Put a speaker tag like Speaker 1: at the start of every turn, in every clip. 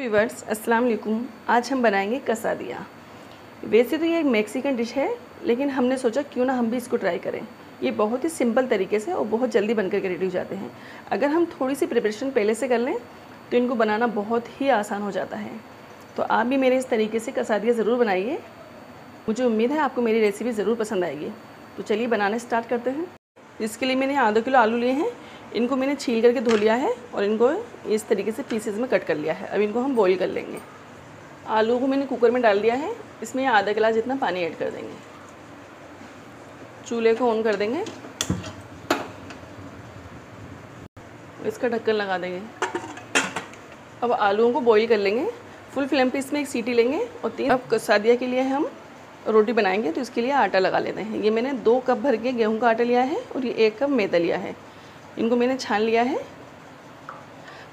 Speaker 1: Viewers अस्सलाम वालेकुम आज हम बनाएँगे कसादिया। वैसे तो ये एक मैक्सिकन डिश है, लेकिन हमने सोचा क्यों ना हम भी इसको ट्राई करें। ये बहुत ही सिंपल तरीके से और बहुत जल्दी बनकर के रेडी हो जाते हैं। अगर हम थोड़ी सी प्रिपरेशन पहले से कर लें तो इनको बनाना बहुत ही आसान हो जाता है। तो आप भी मेरे इस तरीके से कसादिया ज़रूर बनाइए। मुझे उम्मीद है आपको मेरी रेसिपी ज़रूर पसंद आएगी। तो चलिए बनाना स्टार्ट करते हैं। इसके लिए मैंने आधा किलो आलू लिए हैं। इनको मैंने छील करके धो लिया है और इनको इस तरीके से पीसेस में कट कर लिया है। अब इनको हम बॉईल कर लेंगे। आलू को मैंने कुकर में डाल दिया है। इसमें आधा गिलास जितना पानी ऐड कर देंगे। चूल्हे को ऑन कर देंगे। इसका ढक्कन लगा देंगे। अब आलूओं को बॉईल कर लेंगे। फुल फ्लेम पे इसमें एक सीटी लेंगे और तीन अब सादिया के लिए हम रोटी बनाएँगे। तो इसके लिए आटा लगा लेते हैं। ये मैंने दो कप भर के गेहूँ का आटा लिया है और ये एक कप मैदा लिया है। इनको मैंने छान लिया है।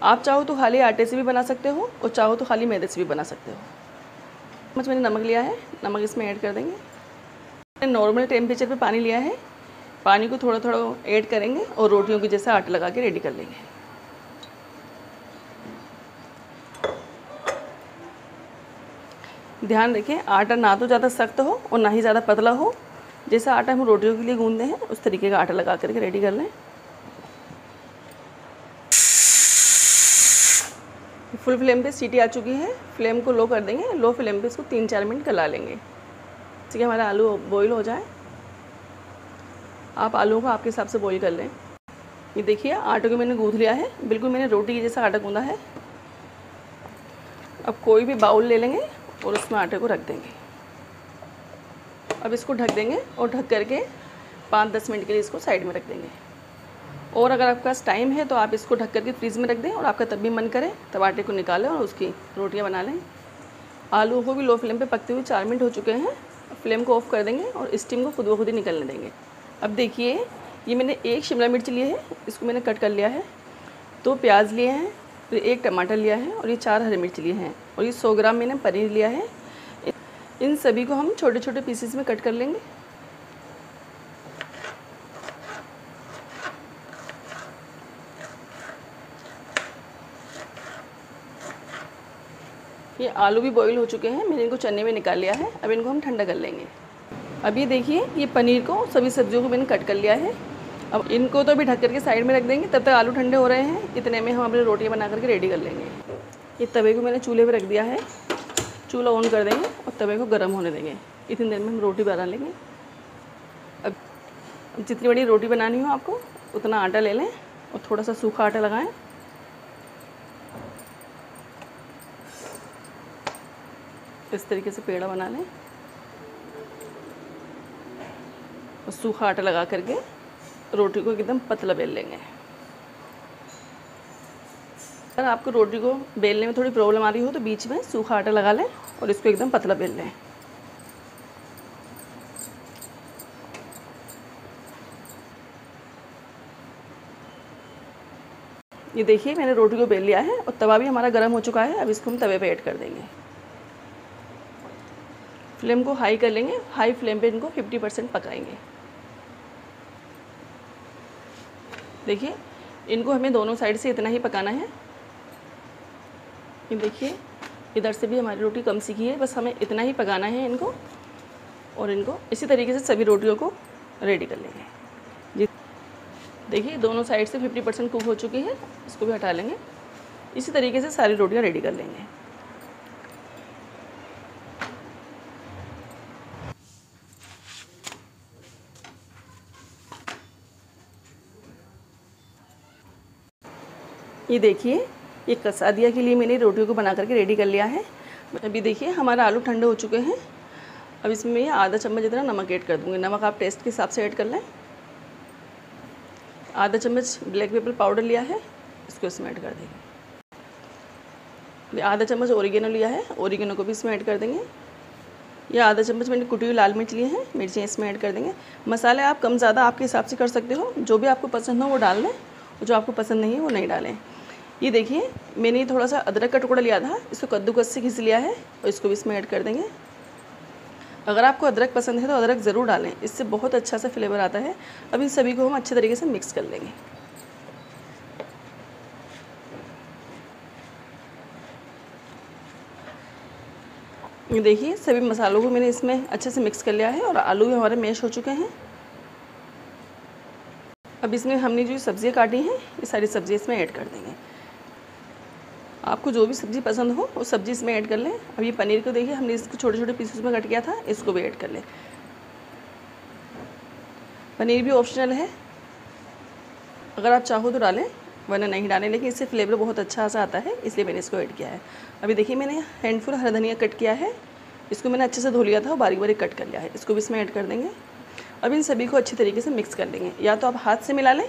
Speaker 1: आप चाहो तो खाली आटे से भी बना सकते हो और चाहो तो खाली मैदे से भी बना सकते हो। चम्मच मैंने नमक लिया है, नमक इसमें ऐड कर देंगे। मैंने नॉर्मल टेम्परेचर पे पानी लिया है। पानी को थोड़ा थोड़ा ऐड करेंगे और रोटियों की जैसा आटा लगा के रेडी कर लेंगे। ध्यान रखें, आटा ना तो ज़्यादा सख्त हो और ना ही ज़्यादा पतला हो। जैसा आटा हम रोटियों के लिए गूंदते हैं, उस तरीके का आटा लगा करके रेडी कर लें। फुल फ्लेम पे सीटी आ चुकी है। फ्लेम को लो कर देंगे। लो फ्लेम पे इसको तीन चार मिनट गला लेंगे। ठीक है, हमारा आलू बॉईल हो जाए। आप आलू को आपके हिसाब से बॉईल कर लें। ये देखिए, आटे को मैंने गूँध लिया है। बिल्कुल मैंने रोटी की जैसा आटा गूँधा है। अब कोई भी बाउल ले लेंगे और उसमें आटे को रख देंगे। अब इसको ढक देंगे और ढक करके पाँच दस मिनट के लिए इसको साइड में रख देंगे। और अगर आपके पास टाइम है तो आप इसको ढक करके फ्रीज़ में रख दें और आपका तब भी मन करे, तब आटे को निकालें और उसकी रोटियाँ बना लें। आलू को भी लो फ्लेम पे पकते हुए चार मिनट हो चुके हैं। फ्लेम को ऑफ़ कर देंगे और स्टीम को खुद ब खुद ही निकलने देंगे। अब देखिए, ये मैंने एक शिमला मिर्च लिए है, इसको मैंने कट कर लिया है। दो प्याज लिए हैं, फिर एक टमाटर लिया है और ये चार हरी मिर्च लिए हैं। और ये सौ ग्राम मैंने पनीर लिया है। इन सभी को हम छोटे छोटे पीसेस में कट कर लेंगे। ये आलू भी बॉईल हो चुके हैं। मैंने इनको चने में निकाल लिया है। अब इनको हम ठंडा कर लेंगे। अब ये देखिए, ये पनीर को सभी सब्जियों को मैंने कट कर लिया है। अब इनको तो अभी ढक करके साइड में रख देंगे। तब तक आलू ठंडे हो रहे हैं। इतने में हम अपनी रोटियाँ बना करके रेडी कर लेंगे। ये तवे को मैंने चूल्हे पर रख दिया है। चूल्हा ऑन कर देंगे और तवे को गर्म होने देंगे। इतनी देर में हम रोटी बना लेंगे। अब जितनी बड़ी रोटी बनानी हो आपको, उतना आटा ले लें और थोड़ा सा सूखा आटा लगाएँ। इस तरीके से पेड़ा बना लें। और सूखा आटा लगा करके रोटी को एकदम पतला बेल लेंगे। अगर आपको रोटी को बेलने में थोड़ी प्रॉब्लम आ रही हो तो बीच में सूखा आटा लगा लें और इसको एकदम पतला बेल लें। ये देखिए, मैंने रोटी को बेल लिया है और तवा भी हमारा गर्म हो चुका है, अब इसको हम तवे पे ऐड कर देंगे। फ्लेम को हाई कर लेंगे, हाई फ्लेम पे इनको 50 परसेंट पकाएँगे। देखिए, इनको हमें दोनों साइड से इतना ही पकाना है। ये देखिए, इधर से भी हमारी रोटी कम सीखी है, बस हमें इतना ही पकाना है इनको और इनको इसी तरीके से सभी रोटियों को रेडी कर लेंगे। जी। देखिए, दोनों साइड से 50 परसेंट कुक हो चुकी है, इसको भी हटा लेंगे। इसी तरीके से सारी रोटियाँ रेडी कर लेंगे। ये देखिए, ये कसादिया के लिए मैंने रोटियों को बना करके रेडी कर लिया है। अभी देखिए, हमारा आलू ठंडे हो चुके हैं। अब इसमें मैं आधा चम्मच जितना नमक ऐड कर दूँगी। नमक आप टेस्ट के हिसाब से ऐड कर लें। आधा चम्मच ब्लैक पेपर पाउडर लिया है, इसको इसमें ऐड कर देंगे। आधा चम्मच ओरिगेनो लिया है ओरिगेनो को भी इसमें ऐड कर देंगे। या आधा चम्मच मैंने कुटी हुई लाल मिर्च लिए हैं, मिर्चें इसमें ऐड कर देंगे। मसाले आप कम ज़्यादा आपके हिसाब से कर सकते हो। जो भी आपको पसंद हो वो डाल लें जो आपको पसंद नहीं है वो नहीं डालें। ये देखिए, मैंने थोड़ा सा अदरक का टुकड़ा लिया था, इसको कद्दूकस से घिस लिया है और इसको भी इसमें ऐड कर देंगे। अगर आपको अदरक पसंद है तो अदरक ज़रूर डालें, इससे बहुत अच्छा सा फ्लेवर आता है। अब इन सभी को हम अच्छे तरीके से मिक्स कर लेंगे। ये देखिए, सभी मसालों को मैंने इसमें अच्छे से मिक्स कर लिया है और आलू भी हमारे मैश हो चुके हैं। अब इसमें हमने जो सब्ज़ियाँ काटी हैं, ये सारी सब्ज़ियाँ इसमें ऐड कर देंगे। आपको जो भी सब्ज़ी पसंद हो वो सब्ज़ी इसमें ऐड कर लें। अब ये पनीर को देखिए, हमने इसको छोटे छोटे पीसेस में कट किया था, इसको भी ऐड कर लें। पनीर भी ऑप्शनल है। अगर आप चाहो तो डालें, वरना नहीं डालें, लेकिन इससे फ्लेवर बहुत अच्छा सा आता है, इसलिए मैंने इसको ऐड किया है। अभी देखिए, मैंने हैंडफुल हरा धनिया कट किया है। इसको मैंने अच्छे से धो लिया था और बारीक बारीक कट कर लिया है। इसको भी इसमें ऐड कर देंगे। अब इन सभी को अच्छी तरीके से मिक्स कर लेंगे। या तो आप हाथ से मिला लें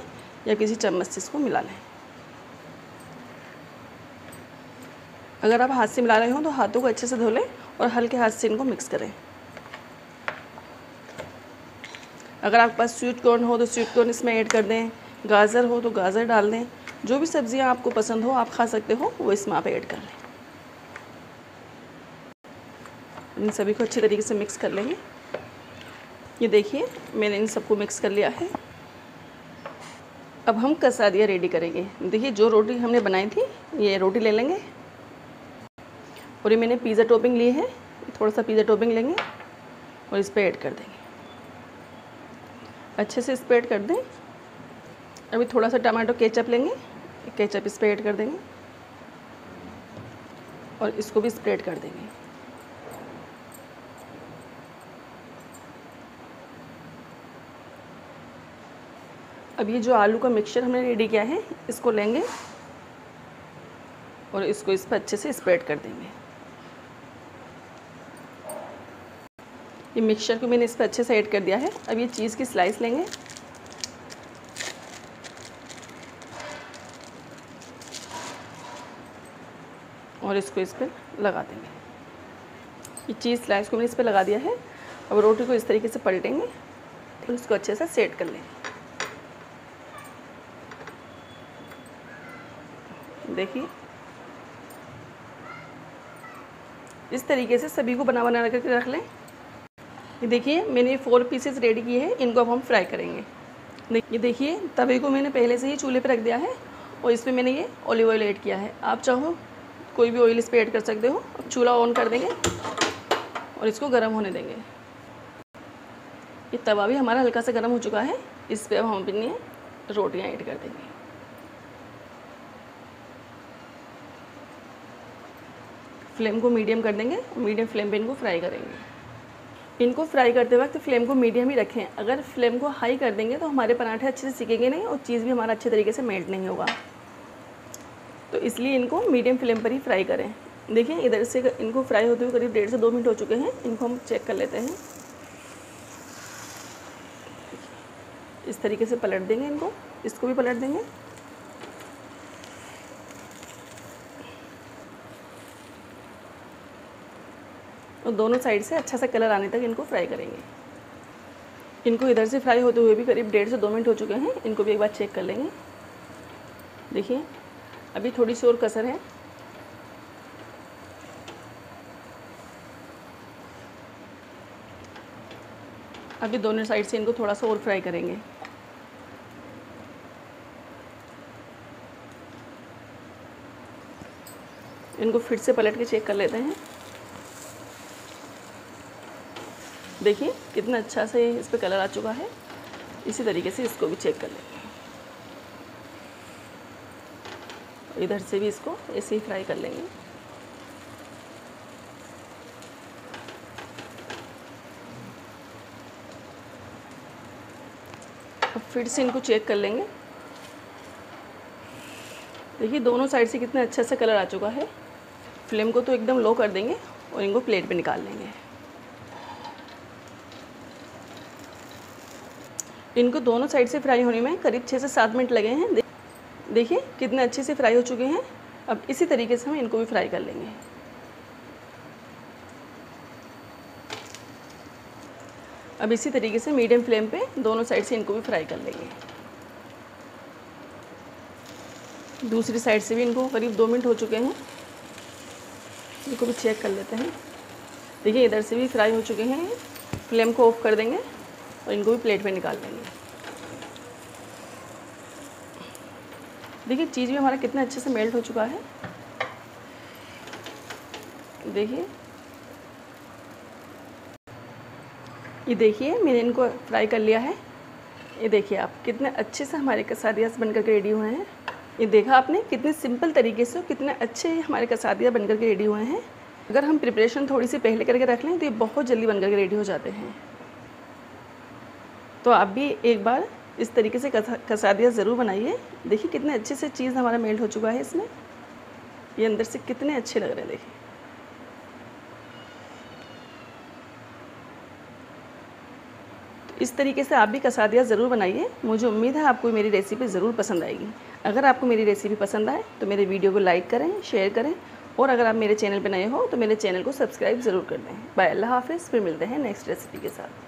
Speaker 1: या किसी चम्मच से इसको मिला लें। अगर आप हाथ से मिला रहे हो तो हाथों को अच्छे से धो लें और हल्के हाथ से इनको मिक्स करें। अगर आपके पास स्वीट कॉर्न हो तो स्वीट कॉर्न इसमें ऐड कर दें। गाजर हो तो गाजर डाल दें। जो भी सब्ज़ियाँ आपको पसंद हो, आप खा सकते हो, वो इसमें आप ऐड कर लें। इन सभी को अच्छे तरीके से मिक्स कर लेंगे। ये देखिए, मैंने इन सबको मिक्स कर लिया है। अब हम कसादिया रेडी करेंगे। देखिए, जो रोटी हमने बनाई थी, ये रोटी ले लेंगे। और ये मैंने पिज़्ज़ा टॉपिंग ली है। थोड़ा सा पिज़्ज़ा टॉपिंग लेंगे और इस पर ऐड कर देंगे। अच्छे से इस पर ऐड कर दें। अभी थोड़ा सा टमाटो केचप लेंगे। केचप इस पर ऐड कर देंगे। और इसको भी स्प्रेड कर देंगे। अब ये जो आलू का मिक्सचर हमने रेडी किया है, इसको लेंगे और इसको इस पर अच्छे से स्प्रेड कर देंगे। ये मिक्सचर को मैंने इस पर अच्छे से ऐड कर दिया है। अब ये चीज़ की स्लाइस लेंगे। और इसको इस पर लगा देंगे। ये चीज़ स्लाइस को मैंने इस पर लगा दिया है। अब रोटी को इस तरीके से पलटेंगे और इसको अच्छे से सेट कर लेंगे। देखिए। इस तरीके से सभी को बना बना करके रख लें। ये देखिए, मैंने फोर पीसेस रेडी किए हैं, इनको अब हम फ्राई करेंगे। ये देखिए, तवे को मैंने पहले से ही चूल्हे पर रख दिया है और इसमें मैंने ये ऑलिव ऑयल ऐड किया है। आप चाहो, कोई भी ऑयल इस पर ऐड कर सकते हो। अब चूल्हा ऑन कर देंगे और इसको गर्म होने देंगे। ये तवा भी हमारा हल्का सा गर्म हो चुका है इस पर अब हम अपनी रोटियाँ ऐड कर देंगे। फ्लेम को मीडियम कर देंगे मीडियम फ्लेम पे इनको फ्राई करेंगे। इनको फ्राई करते वक्त फ्लेम को मीडियम ही रखें। अगर फ्लेम को हाई कर देंगे तो हमारे पराठे अच्छे से सीखेंगे नहीं और चीज़ भी हमारा अच्छे तरीके से मेल्ट नहीं होगा। तो इसलिए इनको मीडियम फ्लेम पर ही फ्राई करें। देखिए, इधर से इनको फ्राई होते हुए करीब डेढ़ से दो मिनट हो चुके हैं। इनको हम चेक कर लेते हैं। इस तरीके से पलट देंगे इनको। इसको भी पलट देंगे। और दोनों साइड से अच्छा सा कलर आने तक इनको फ्राई करेंगे। इनको इधर से फ्राई होते हुए भी करीब डेढ़ से दो मिनट हो चुके हैं, इनको भी एक बार चेक कर लेंगे। देखिए, अभी थोड़ी सी और कसर है। अभी दोनों साइड से इनको थोड़ा सा और फ्राई करेंगे। इनको फिर से पलट के चेक कर लेते हैं। देखिए, कितना अच्छा से इस पर कलर आ चुका है। इसी तरीके से इसको भी चेक कर लेंगे इधर से भी इसको ऐसे ही फ्राई कर लेंगे। अब फिर से इनको चेक कर लेंगे। देखिए, दोनों साइड से कितना अच्छा सा कलर आ चुका है। फ्लेम को तो एकदम लो कर देंगे और इनको प्लेट पे निकाल लेंगे। इनको दोनों साइड से फ्राई होने में करीब छः से सात मिनट लगे हैं। देखिए, कितने अच्छे से फ्राई हो चुके हैं। अब इसी तरीके से हम इनको भी फ्राई कर लेंगे। अब इसी तरीके से मीडियम फ्लेम पे दोनों साइड से इनको भी फ्राई कर लेंगे। दूसरी साइड से भी इनको करीब दो मिनट हो चुके हैं। इनको भी चेक कर लेते हैं। देखिए, इधर से भी फ्राई हो चुके हैं। फ्लेम को ऑफ़ कर देंगे। और इनको भी प्लेट में निकाल लेंगे। देखिए, चीज़ भी हमारा कितना अच्छे से मेल्ट हो चुका है। देखिए। ये देखिए, मैंने इनको फ्राई कर लिया है। ये देखिए आप, कितने अच्छे से हमारे कसादियास बन करके रेडी हुए हैं। ये देखा आपने, कितने सिंपल तरीके से कितने अच्छे हमारे कसादिया बन करके रेडी हुए हैं। अगर हम प्रिपरेशन थोड़ी सी पहले करके रख लें तो ये बहुत जल्दी बन करके रेडी हो जाते हैं। तो आप भी एक बार इस तरीके से कसादिया ज़रूर बनाइए। देखिए कितने अच्छे से चीज़ हमारा मेल्ट हो चुका है इसमें। ये अंदर से कितने अच्छे लग रहे हैं, देखिए। तो इस तरीके से आप भी कसादिया ज़रूर बनाइए। मुझे उम्मीद है आपको मेरी रेसिपी ज़रूर पसंद आएगी। अगर आपको मेरी रेसिपी पसंद आए तो मेरे वीडियो को लाइक करें शेयर करें और अगर आप मेरे चैनल पर नए हो तो मेरे चैनल को सब्सक्राइब ज़रूर कर दें। बाय अल्लाह हाफिज़। फिर मिलते हैं नेक्स्ट रेसिपी के साथ।